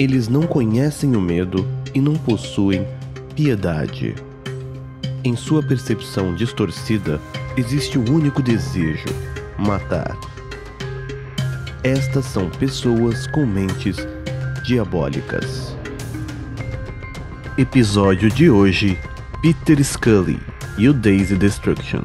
Eles não conhecem o medo e não possuem piedade. Em sua percepção distorcida, existe o um único desejo: matar. Estas são pessoas com mentes diabólicas. Episódio de hoje: Peter Scully e o Daisy Destruction.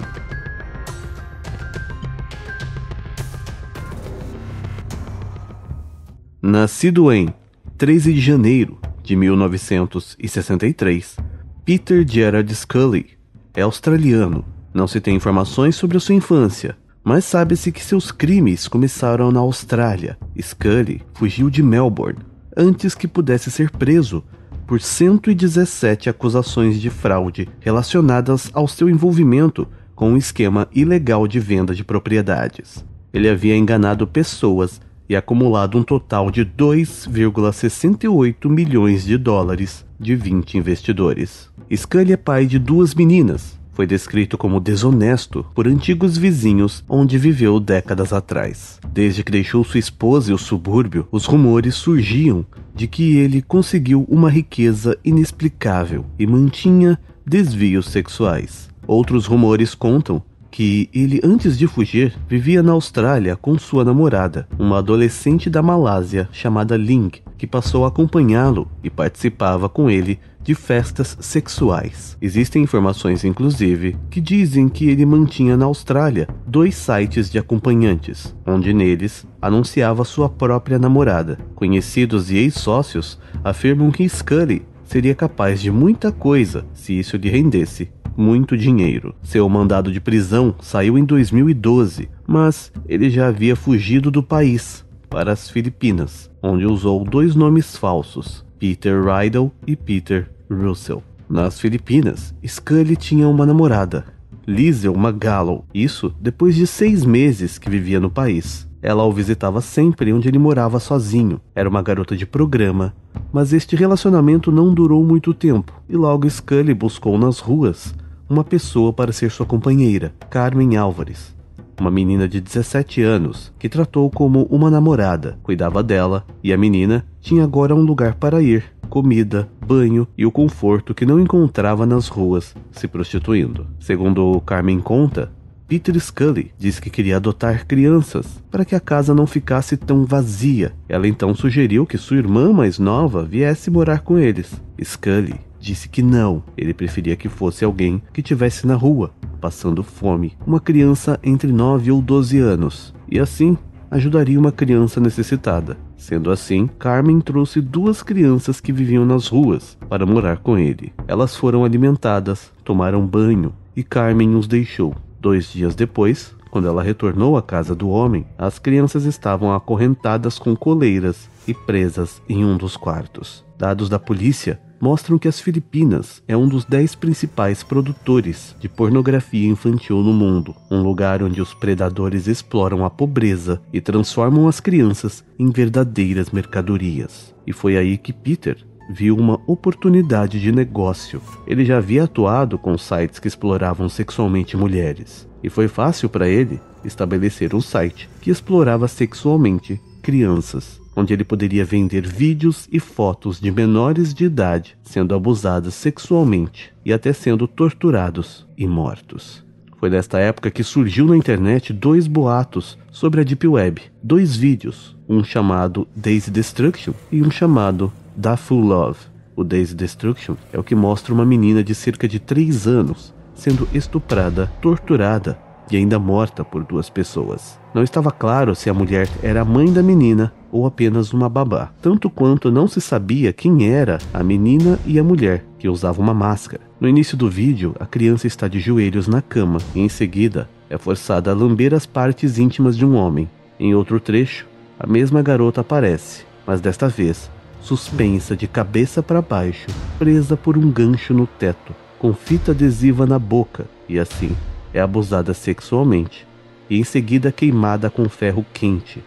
Nascido em 13 de janeiro de 1963, Peter Gerard Scully é australiano. Não se tem informações sobre a sua infância, mas sabe-se que seus crimes começaram na Austrália. Scully fugiu de Melbourne antes que pudesse ser preso por 117 acusações de fraude relacionadas ao seu envolvimento com um esquema ilegal de venda de propriedades. Ele havia enganado pessoas e acumulado um total de 2,68 milhões de dólares de 20 investidores. Scully é pai de duas meninas. Foi descrito como desonesto por antigos vizinhos onde viveu décadas atrás. Desde que deixou sua esposa e o subúrbio, os rumores surgiam de que ele conseguiu uma riqueza inexplicável e mantinha desvios sexuais. Outros rumores contam que ele, antes de fugir, vivia na Austrália com sua namorada, uma adolescente da Malásia chamada Ling, que passou a acompanhá-lo e participava com ele de festas sexuais. Existem informações, inclusive, que dizem que ele mantinha na Austrália dois sites de acompanhantes, onde neles anunciava sua própria namorada. Conhecidos e ex-sócios afirmam que Scully seria capaz de muita coisa se isso lhe rendesse muito dinheiro. Seu mandado de prisão saiu em 2012, mas ele já havia fugido do país para as Filipinas, onde usou dois nomes falsos, Peter Rydell e Peter Russell. Nas Filipinas, Scully tinha uma namorada, Liesel Magallo, isso depois de seis meses que vivia no país. Ela o visitava sempre onde ele morava sozinho. Era uma garota de programa, mas este relacionamento não durou muito tempo e logo Scully buscou nas ruas uma pessoa para ser sua companheira, Carmen Álvares, uma menina de 17 anos que tratou como uma namorada, cuidava dela e a menina tinha agora um lugar para ir, comida, banho e o conforto que não encontrava nas ruas se prostituindo. Segundo Carmen conta, Peter Scully disse que queria adotar crianças para que a casa não ficasse tão vazia. Ela então sugeriu que sua irmã mais nova viesse morar com eles. Scully disse que não, ele preferia que fosse alguém que tivesse na rua, passando fome, uma criança entre 9 ou 12 anos, e assim ajudaria uma criança necessitada. Sendo assim, Carmen trouxe duas crianças que viviam nas ruas para morar com ele. Elas foram alimentadas, tomaram banho e Carmen os deixou. Dois dias depois, quando ela retornou à casa do homem, as crianças estavam acorrentadas com coleiras e presas em um dos quartos. Dados da polícia mostram que as Filipinas é um dos dez principais produtores de pornografia infantil no mundo, um lugar onde os predadores exploram a pobreza e transformam as crianças em verdadeiras mercadorias. E foi aí que Peter viu uma oportunidade de negócio. Ele já havia atuado com sites que exploravam sexualmente mulheres, e foi fácil para ele estabelecer um site que explorava sexualmente crianças onde ele poderia vender vídeos e fotos de menores de idade sendo abusadas sexualmente e até sendo torturados e mortos. Foi nesta época que surgiu na internet dois boatos sobre a Deep Web, dois vídeos, um chamado Daisy Destruction e um chamado Da Full Love. O Daisy Destruction é o que mostra uma menina de cerca de 3 anos sendo estuprada, torturada e ainda morta por duas pessoas. Não estava claro se a mulher era a mãe da menina ou apenas uma babá, tanto quanto não se sabia quem era a menina e a mulher que usava uma máscara. No início do vídeo, a criança está de joelhos na cama e em seguida é forçada a lamber as partes íntimas de um homem. Em outro trecho, a mesma garota aparece, mas desta vez suspensa de cabeça para baixo, presa por um gancho no teto, com fita adesiva na boca e assim é abusada sexualmente e em seguida queimada com ferro quente,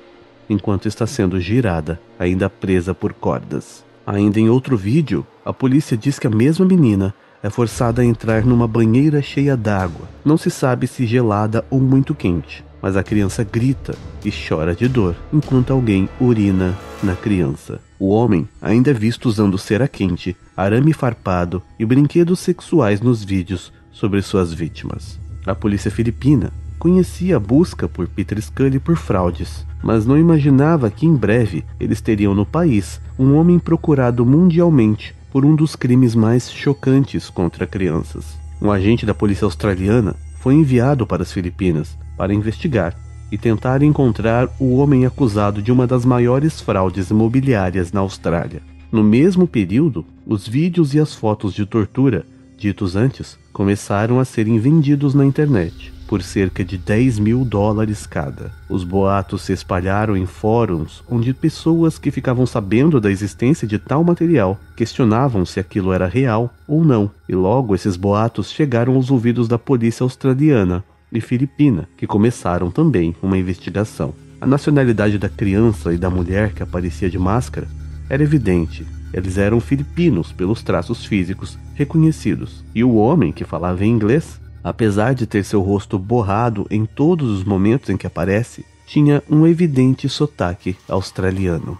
enquanto está sendo girada, ainda presa por cordas. Ainda em outro vídeo, a polícia diz que a mesma menina é forçada a entrar numa banheira cheia d'água, não se sabe se gelada ou muito quente. mas a criança grita e chora de dor enquanto alguém urina na criança. O homem ainda é visto usando cera quente, arame farpado e brinquedos sexuais nos vídeos sobre suas vítimas. A polícia filipina conhecia a busca por Peter Scully por fraudes, mas não imaginava que em breve eles teriam no país um homem procurado mundialmente por um dos crimes mais chocantes contra crianças. Um agente da polícia australiana foi enviado para as Filipinas para investigar e tentar encontrar o homem acusado de uma das maiores fraudes imobiliárias na Austrália. No mesmo período, os vídeos e as fotos de tortura, ditos antes, começaram a serem vendidos na internet por cerca de 10 mil dólares cada. Os boatos se espalharam em fóruns onde pessoas que ficavam sabendo da existência de tal material questionavam se aquilo era real ou não, e logo esses boatos chegaram aos ouvidos da polícia australiana e filipina, que começaram também uma investigação. A nacionalidade da criança e da mulher que aparecia de máscara era evidente. Eles eram filipinos pelos traços físicos reconhecidos, e o homem que falava inglês Apesar de ter seu rosto borrado em todos os momentos em que aparece, tinha um evidente sotaque australiano.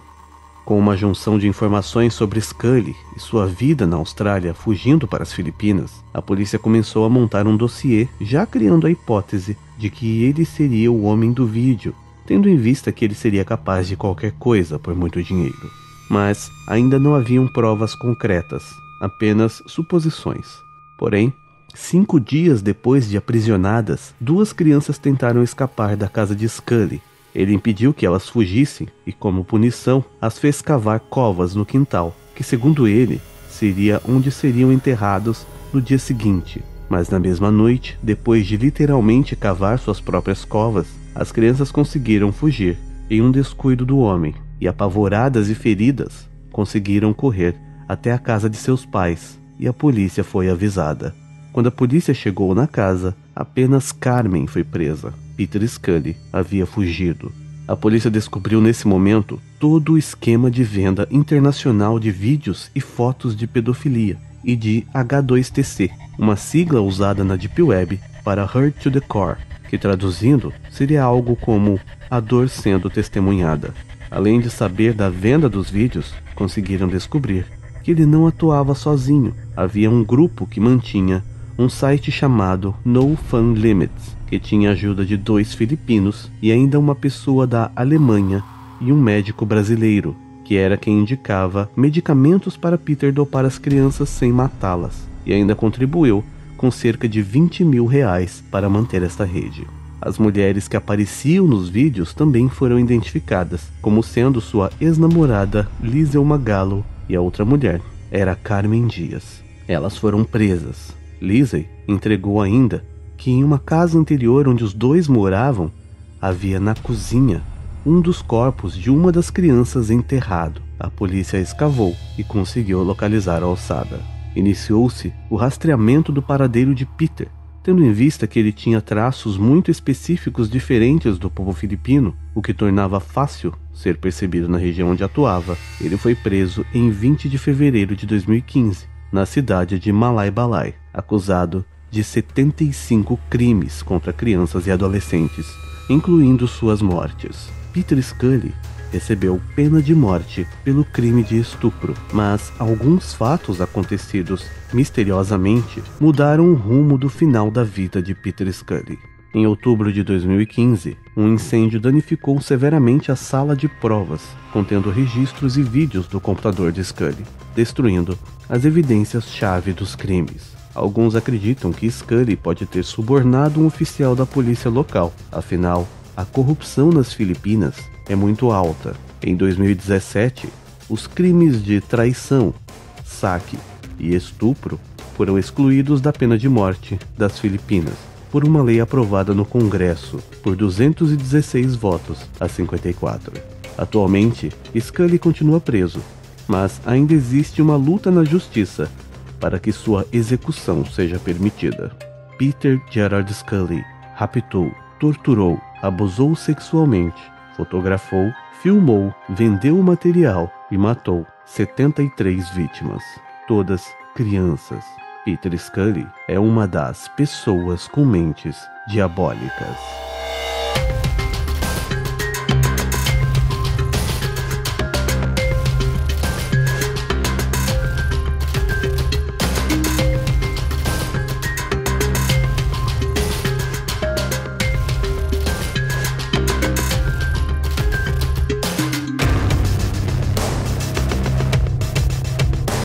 Com uma junção de informações sobre Scully e sua vida na Austrália fugindo para as Filipinas, a polícia começou a montar um dossiê, já criando a hipótese de que ele seria o homem do vídeo, tendo em vista que ele seria capaz de qualquer coisa por muito dinheiro. Mas ainda não haviam provas concretas, apenas suposições. Porém, Cinco dias depois de aprisionadas, duas crianças tentaram escapar da casa de Scully. Ele impediu que elas fugissem e, como punição, as fez cavar covas no quintal, que, segundo ele, seria onde seriam enterrados no dia seguinte. Mas na mesma noite, depois de literalmente cavar suas próprias covas, as crianças conseguiram fugir em um descuido do homem e, apavoradas e feridas, conseguiram correr até a casa de seus pais e a polícia foi avisada. Quando a polícia chegou na casa, apenas Carmen foi presa. Peter Scully havia fugido. A polícia descobriu nesse momento todo o esquema de venda internacional de vídeos e fotos de pedofilia e de H2TC, uma sigla usada na Deep Web para Hurt to the Core, que traduzindo seria algo como a dor sendo testemunhada. Além de saber da venda dos vídeos, conseguiram descobrir que ele não atuava sozinho, havia um grupo que mantinha um site chamado No Fun Limits, que tinha ajuda de dois filipinos e ainda uma pessoa da Alemanha e um médico brasileiro, que era quem indicava medicamentos para Peter dopar as crianças sem matá-las, e ainda contribuiu com cerca de 20 mil reais para manter esta rede. As mulheres que apareciam nos vídeos também foram identificadas como sendo sua ex-namorada Liesel Magalo e a outra mulher era Carmen Dias. Elas foram presas Lizzie entregou ainda que em uma casa anterior onde os dois moravam, havia na cozinha um dos corpos de uma das crianças enterrado. A polícia escavou e conseguiu localizar a ossada. Iniciou-se o rastreamento do paradeiro de Peter, tendo em vista que ele tinha traços muito específicos diferentes do povo filipino, o que tornava fácil ser percebido na região onde atuava. Ele foi preso em 20 de fevereiro de 2015 na cidade de Malai acusado de 75 crimes contra crianças e adolescentes, incluindo suas mortes. Peter Scully recebeu pena de morte pelo crime de estupro, mas alguns fatos acontecidos misteriosamente mudaram o rumo do final da vida de Peter Scully. Em outubro de 2015, um incêndio danificou severamente a sala de provas, contendo registros e vídeos do computador de Scully, destruindo as evidências-chave dos crimes. Alguns acreditam que Scully pode ter subornado um oficial da polícia local, afinal, a corrupção nas Filipinas é muito alta. Em 2017, os crimes de traição, saque e estupro foram excluídos da pena de morte das Filipinas por uma lei aprovada no Congresso por 216 votos a 54. Atualmente, Scully continua preso, mas ainda existe uma luta na justiça para que sua execução seja permitida. Peter Gerard Scully raptou, torturou, abusou sexualmente, fotografou, filmou, vendeu o material e matou 73 vítimas, todas crianças. Peter Scully é uma das pessoas com mentes diabólicas.